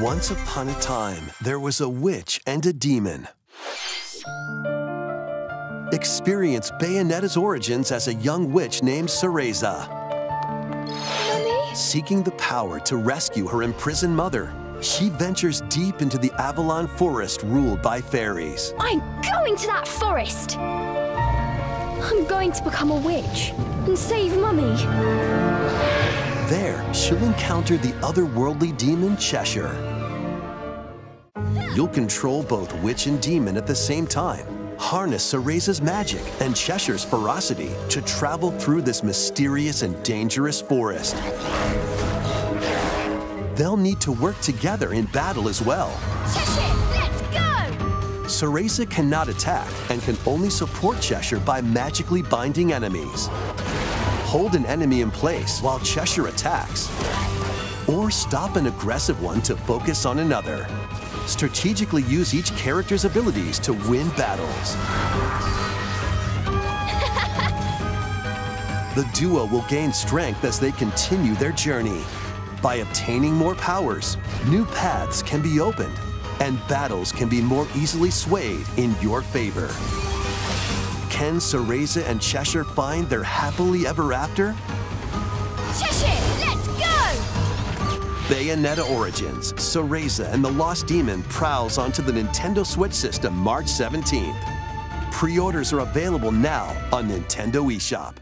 Once upon a time, there was a witch and a demon. Experience Bayonetta's origins as a young witch named Cereza. Mummy? Seeking the power to rescue her imprisoned mother, she ventures deep into the Avalon forest ruled by fairies. I'm going to that forest! I'm going to become a witch and save Mummy. There, she'll encounter the otherworldly demon Cheshire. You'll control both witch and demon at the same time. Harness Cereza's magic and Cheshire's ferocity to travel through this mysterious and dangerous forest. They'll need to work together in battle as well. Cheshire, let's go! Cereza cannot attack and can only support Cheshire by magically binding enemies. Hold an enemy in place while Cheshire attacks. Or stop an aggressive one to focus on another. Strategically use each character's abilities to win battles. the duo will gain strength as they continue their journey. By obtaining more powers, new paths can be opened, and battles can be more easily swayed in your favor. Can Cereza and Cheshire find their happily ever after? Cheshire, let's go! Bayonetta Origins, Cereza and the Lost Demon prowls onto the Nintendo Switch system March 17th. Pre-orders are available now on Nintendo eShop.